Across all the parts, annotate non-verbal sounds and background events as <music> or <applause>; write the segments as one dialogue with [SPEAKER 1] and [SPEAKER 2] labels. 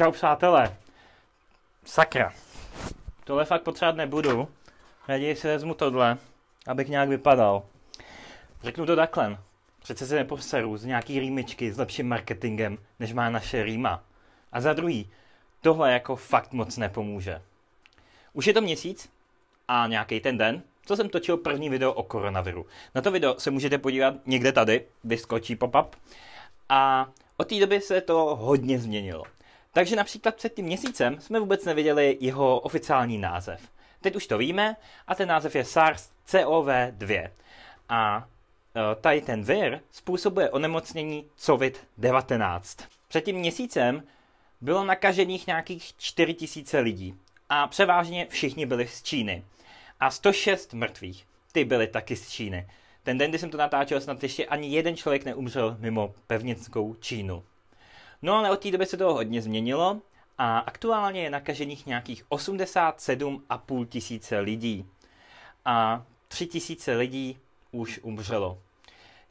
[SPEAKER 1] Čau přátelé. Sakra. Tohle fakt potřebovat nebudu. Raději si vezmu tohle, abych nějak vypadal. Řeknu to takhle. Přece se neposeru z nějaký rýmičky s lepším marketingem, než má naše rýma. A za druhý, tohle jako fakt moc nepomůže. Už je to měsíc a nějaký ten den, co jsem točil první video o koronaviru. Na to video se můžete podívat někde tady, vyskočí pop-up. A od té doby se to hodně změnilo. Takže například před tím měsícem jsme vůbec nevěděli jeho oficiální název. Teď už to víme a ten název je SARS-CoV-2. A e, tady ten vir způsobuje onemocnění COVID-19. Před tím měsícem bylo nakažených nějakých 4000 lidí a převážně všichni byli z Číny. A 106 mrtvých, ty byly taky z Číny. Ten den, kdy jsem to natáčel, snad ještě ani jeden člověk neumřel mimo pevnickou Čínu. No ale od té doby se to hodně změnilo a aktuálně je nakažených nějakých 87,5 tisíce lidí. A 3 tisíce lidí už umřelo.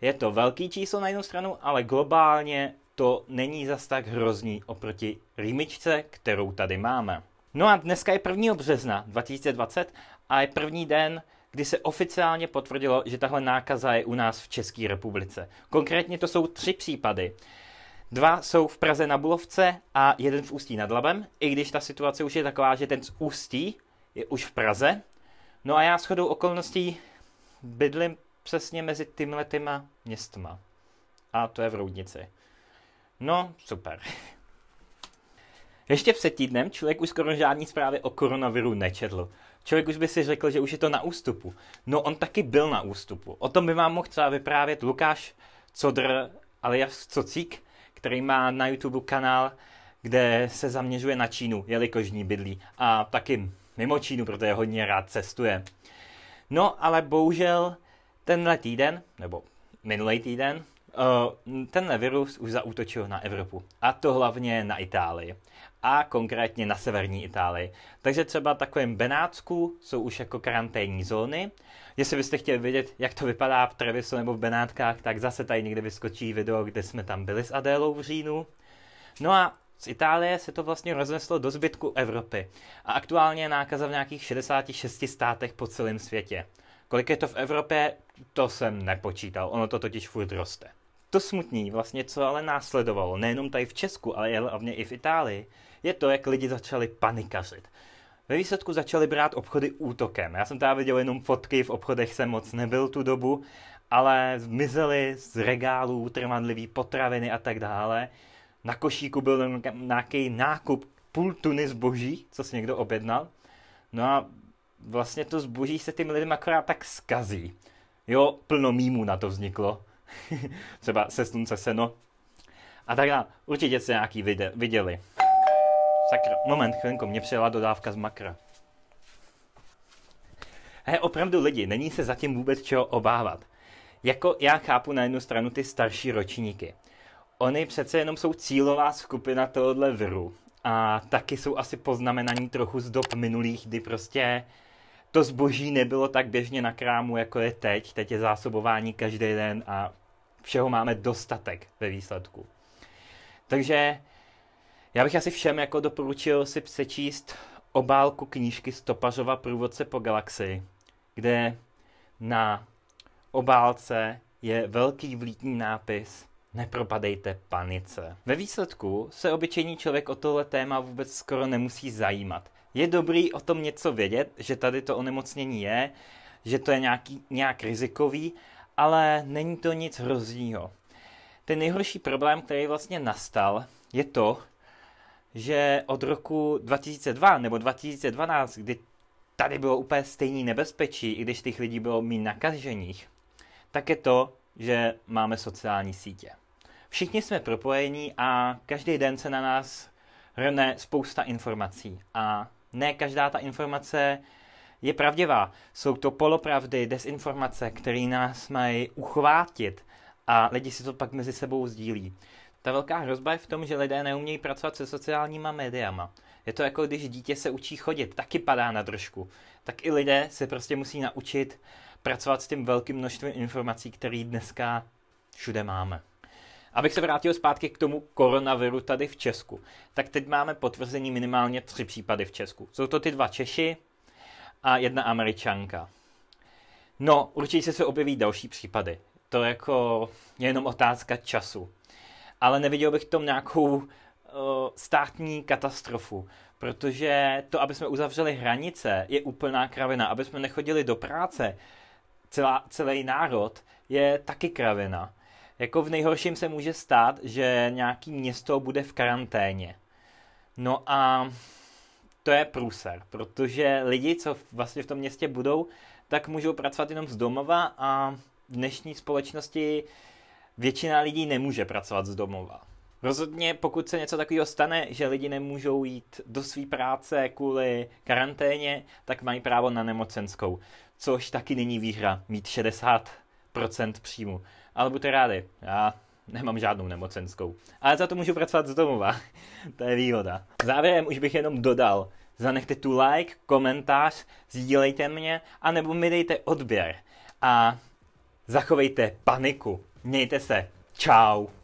[SPEAKER 1] Je to velký číslo na jednu stranu, ale globálně to není zas tak hrozný oproti rýmičce, kterou tady máme. No a dneska je 1. března 2020 a je první den, kdy se oficiálně potvrdilo, že tahle nákaza je u nás v České republice. Konkrétně to jsou tři případy. Dva jsou v Praze na Bulovce a jeden v Ústí nad Labem, i když ta situace už je taková, že ten z Ústí je už v Praze. No a já s chodou okolností bydlím přesně mezi tyhle těma městma. A to je v Roudnici. No, super. <laughs> Ještě před týdnem člověk už skoro žádný zprávy o koronaviru nečetl. Člověk už by si řekl, že už je to na ústupu. No on taky byl na ústupu. O tom by vám mohl třeba vyprávět Lukáš Codr alias Cocík, který má na YouTube kanál, kde se zaměřuje na Čínu, jelikož ní bydlí. A taky mimo Čínu, protože hodně rád cestuje. No, ale bohužel tenhle týden, nebo minulý týden, eh, tenhle virus už zaútočil na Evropu. A to hlavně na Itálii. A konkrétně na severní Itálii. Takže třeba takovém Benátsku jsou už jako karanténní zóny. Jestli byste chtěli vědět, jak to vypadá v Trevisu nebo v Benátkách, tak zase tady někde vyskočí video, kde jsme tam byli s Adélou v říjnu. No a z Itálie se to vlastně rozneslo do zbytku Evropy. A aktuálně je nákaza v nějakých 66 státech po celém světě. Kolik je to v Evropě, to jsem nepočítal, ono to totiž furt roste. To smutný, vlastně co ale následovalo, nejenom tady v Česku, ale hlavně i v Itálii, je to, jak lidi začali panikařit. Ve výsledku začali brát obchody útokem. Já jsem tady viděl jenom fotky, v obchodech jsem moc nebyl tu dobu, ale zmizely z regálů trvanlivý potraviny a tak dále. Na košíku byl nějaký nákup půl tuny zboží, co si někdo objednal. No a vlastně to zboží se tím lidem akorát tak skazí. Jo, plno mýmů na to vzniklo. <laughs> Třeba se slunce seno. A tak dále. Určitě jste nějaký viděli. Sakra, moment, chvilku, mě přijela dodávka z makra. He, opravdu lidi, není se zatím vůbec čeho obávat. Jako já chápu na jednu stranu ty starší ročníky. Oni přece jenom jsou cílová skupina tohohle viru. A taky jsou asi poznamenaní trochu z dob minulých, kdy prostě to zboží nebylo tak běžně na krámu, jako je teď. Teď je zásobování každý den a všeho máme dostatek ve výsledku. Takže já bych asi všem jako doporučil si přečíst obálku knížky Stopařova průvodce po galaxii, kde na obálce je velký vlítní nápis Nepropadejte panice. Ve výsledku se obyčejný člověk o tohle téma vůbec skoro nemusí zajímat. Je dobrý o tom něco vědět, že tady to onemocnění je, že to je nějaký, nějak rizikový, ale není to nic hroznýho. Ten nejhorší problém, který vlastně nastal, je to, že od roku 2002 nebo 2012, kdy tady bylo úplně stejný nebezpečí, i když těch lidí bylo méně nakažených, tak je to, že máme sociální sítě. Všichni jsme propojení a každý den se na nás hrne spousta informací. A ne každá ta informace je pravdivá. Jsou to polopravdy, desinformace, které nás mají uchvátit a lidi si to pak mezi sebou sdílí. Ta velká hrozba je v tom, že lidé neumějí pracovat se sociálníma médiama. Je to jako když dítě se učí chodit, taky padá na držku. Tak i lidé se prostě musí naučit pracovat s tím velkým množstvím informací, které dneska všude máme. Abych se vrátil zpátky k tomu koronaviru tady v Česku, tak teď máme potvrzení minimálně tři případy v Česku. Jsou to ty dva Češi a jedna Američanka. No, určitě se objeví další případy. To jako je jenom otázka času. Ale neviděl bych tom nějakou uh, státní katastrofu, protože to, aby jsme uzavřeli hranice, je úplná kravina. Aby jsme nechodili do práce, celá, celý národ, je taky kravina. Jako v nejhorším se může stát, že nějaký město bude v karanténě. No a to je průser, protože lidi, co vlastně v tom městě budou, tak můžou pracovat jenom z domova a v dnešní společnosti většina lidí nemůže pracovat z domova. Rozhodně, pokud se něco takového stane, že lidi nemůžou jít do své práce kvůli karanténě, tak mají právo na nemocenskou, což taky není výhra mít 60% příjmu. Ale buďte rádi, já nemám žádnou nemocenskou. Ale za to můžu pracovat z domova. <laughs> to je výhoda. Závěrem už bych jenom dodal, zanechte tu like, komentář, sdílejte mě, anebo mi dejte odběr. A zachovejte paniku. Mějte se. Ciao.